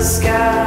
the sky.